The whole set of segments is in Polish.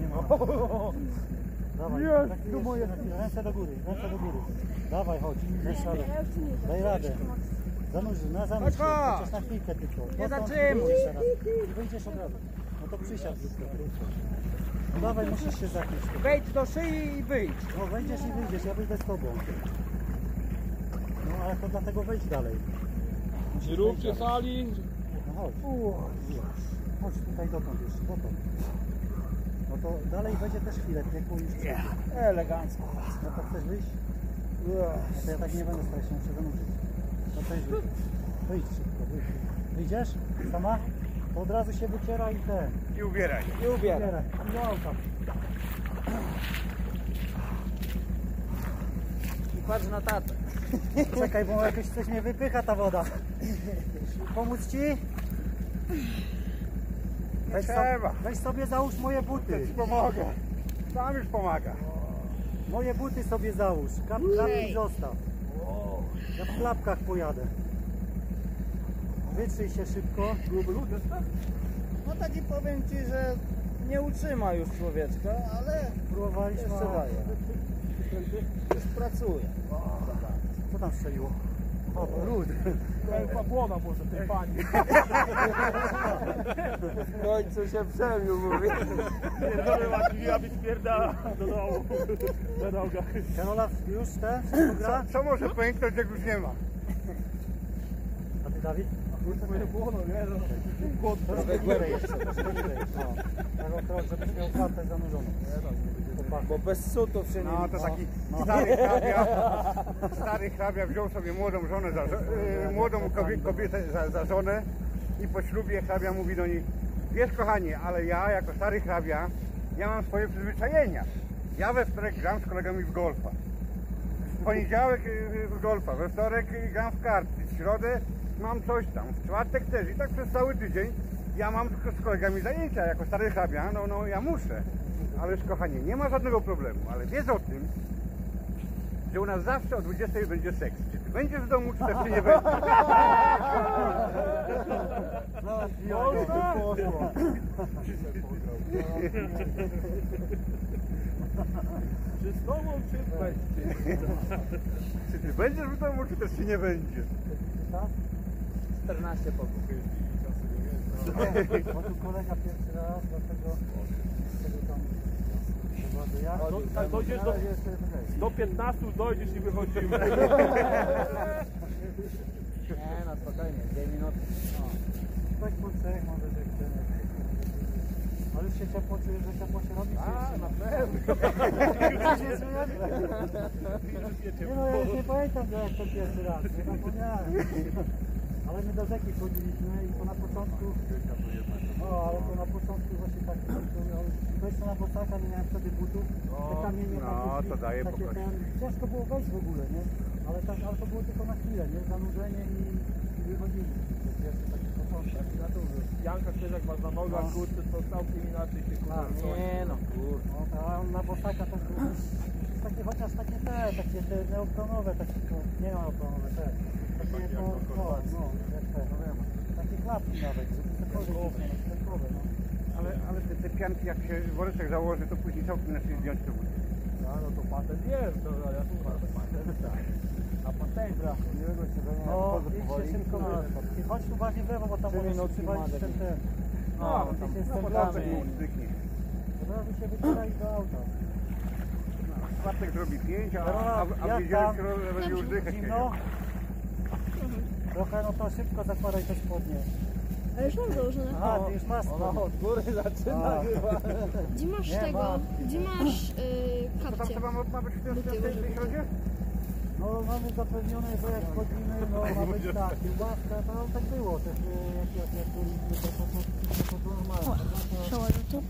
Nie ma. Dawaj, Jest, tak tu jest, moje- ręce do góry, ręce do góry. Dawaj, chodź, dasz radę. Daj radę. Zanurz, na zanurz się, chociaż na chwilkę tylko. Nie zatrzymuj. I wyjdziesz od razu. No to przysiad zrób to krótko. No dawaj, musisz się zapiąć. tu. Wejdź do szyi i wyjdź. No wejdziesz i wyjdziesz, ja wyjdę z tobą. No ale to dlatego wejdź dalej. Musisz Nie róbcie sali. No chodź. Chodź tutaj dotąd już, dotąd. No to dalej będzie też chwilę, jak już yeah. Elegancko. No to chcesz wyjść? No to ja tak nie będę starał się muszę. No to idź, wyjdź szybko, wyjdź. Wyjdziesz? Sama? To od razu się wyciera i ten. I ubieraj. I ubieraj. Ubieraj. No tam. I patrz na tatę. Czekaj, bo jakoś coś mnie wypycha ta woda. Pomóc ci? Weź, so, weź sobie załóż moje buty. Pomogę. Sam już pomaga. Moje buty sobie załóż. Kap, klapki zostaw. Ja w klapkach pojadę. Wytrzyj się szybko. Tak? No taki powiem ci, że nie utrzyma już człowieczka, ale Próbowaliśmy. jeszcze daje. Już pracuje. Co tam strzeliło? O, lód. Papłona może tej pani. W końcu się przemił, mówi. Pierdolę ładnie, ja być spierdala do dołu. Na nogach. Kanola już te? Wszystko gra? Co może pęknąć, jak już nie ma? A ty Dawid? Moje błono, nie? No. Głód. Troszkę niżej jeszcze, troszkę niżej. No. Tak o krok, żebyś miał klatę zanurzoną. Bo bez sutów się nie... No to taki stary hrabia, stary hrabia wziął sobie młodą żonę, za, e, młodą kobietę, kobietę za, za żonę i po ślubie hrabia mówi do niej, wiesz kochanie, ale ja jako stary hrabia, ja mam swoje przyzwyczajenia. Ja we wtorek gram z kolegami w golfa. W poniedziałek e, w golfa, we wtorek gram w karty, w środę mam coś tam, w czwartek też i tak przez cały tydzień ja mam tylko z kolegami zajęcia, jako stary hrabia, no, no ja muszę. Ależ kochanie, nie ma żadnego problemu, ale wiesz o tym, że u nas zawsze o 20 będzie seks. Czy ty będziesz w domu, czy też ty nie będziesz? No, Można? poszło. Czy z tobą, czy bez? Czy ty będziesz w domu, czy też ty nie będziesz? 14 pokój. Bo tu kolega pierwszy raz, dlatego sobie tam prowadzę ja. Do- tak, dojdziesz do- razie jeszcze tutaj. Do 15 dojdziesz i wychodzimy. Nie, no spokojnie, 2 minuty. Tak po trzech może tak ten. Ale już się ciepło czujesz, że ciepło się robi? A, na pewno. Nie no, ja już nie pamiętam, że jak to pierwszy raz, nie zapomniałem. Ale my do rzeki chodziliśmy i to na początku... No, ale to na początku właśnie tak, wejść na bosaka, nie miałem wtedy butów. te kamienie no, takie, to daje takie pokoju. ten, Ciężko było wejść w ogóle, nie? Ale, tak, ale to było tylko na chwilę, nie? Zanurzenie i, i wychodziliśmy. Janka jak masz na nogach, No. kurczę, to całkiem inaczej się kurwa. Nie no, kurde. No, a on na bosaka to takie chociaż takie te, takie te neopronowe, takie, to, nie neopronowe, te, takie no, no, no, jak te, no wiem, takie klapki nawet, żeby cokolwiek no. Ale, ale te, te pianki, jak się woreczek założy, to później całkiem inaczej zdjąć to buty. A, no to patent jest, to ja tu patent. A patentka. Miłego siedzenia, No, idźcie szybko na- I chodź tu bardziej w lewo, bo tam możesz Madek. ten, ten. No, No, tam tam się na początek i Pół zdyknie. od razu się wyciera i do auta. Czwartek zrobi pięć, a, Karola, a, a w niedzielę będzie już dychę Zimno? Trochę, no to szybko zakładaj te spodnie. A już mam założone. Aha, ty już masz Ona od góry zaczyna A. chyba. Gdzie masz Nie, tego? mam. Gdzie masz yy, To tam kapcie? trzeba ma, ma być w tym, w tym, w tym, w tym środzie? No mamy zapewnione, że jak wchodzimy, no ma być tak, kiełbaska, to tak było też, y, jak, jak, jak byliśmy, to, to, to, to, to normalne. Przełożę tu.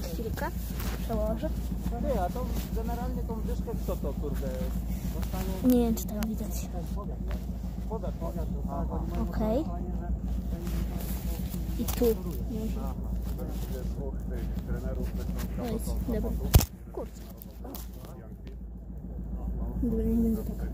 I. Chwilkę. Przełożę. Ty, a to generalnie tą dyszkę kto to kurde dostanie? Nie wiem, czy tam widać. Powiat, Powiat, powiat, to tak, oni mają Okej. że- I tu. Jest, dobra. Kurczę. Dobra, nie będę tak.